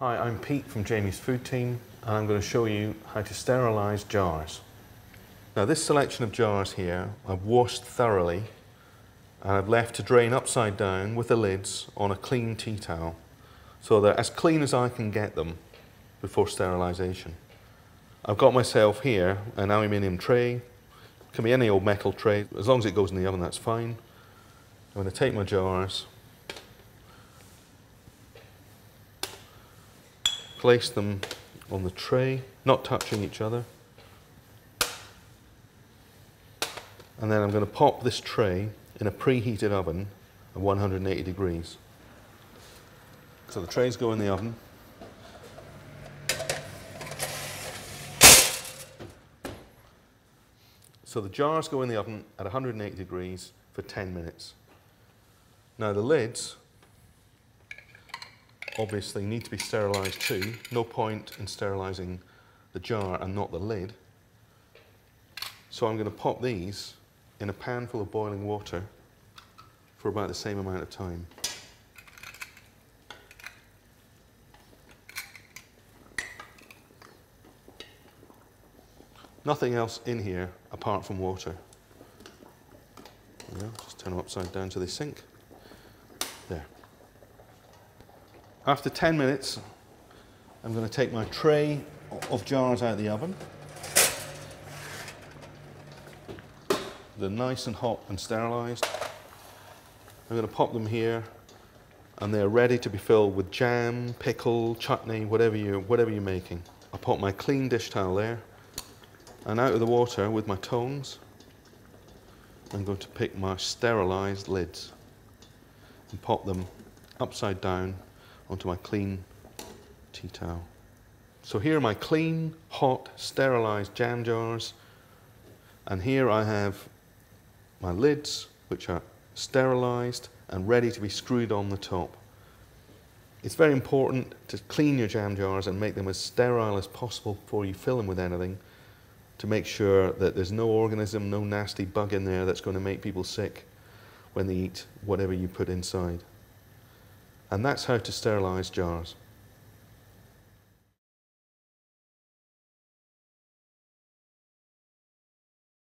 Hi, I'm Pete from Jamie's Food Team and I'm going to show you how to sterilise jars. Now this selection of jars here I've washed thoroughly and I've left to drain upside down with the lids on a clean tea towel so they're as clean as I can get them before sterilisation. I've got myself here an aluminium tray, can be any old metal tray, as long as it goes in the oven that's fine. I'm going to take my jars Place them on the tray, not touching each other. And then I'm going to pop this tray in a preheated oven at 180 degrees. So the trays go in the oven. So the jars go in the oven at 180 degrees for 10 minutes. Now the lids obviously need to be sterilised too. No point in sterilising the jar and not the lid. So I'm going to pop these in a pan full of boiling water for about the same amount of time. Nothing else in here apart from water. Just turn them upside down so they sink. There. After 10 minutes, I'm going to take my tray of jars out of the oven. They're nice and hot and sterilised. I'm going to pop them here and they're ready to be filled with jam, pickle, chutney, whatever, you, whatever you're making. I put my clean dish towel there and out of the water with my tongs I'm going to pick my sterilised lids and pop them upside down onto my clean tea towel. So here are my clean, hot, sterilised jam jars. And here I have my lids, which are sterilised and ready to be screwed on the top. It's very important to clean your jam jars and make them as sterile as possible before you fill them with anything to make sure that there's no organism, no nasty bug in there that's going to make people sick when they eat whatever you put inside. And that's how to sterilize jars.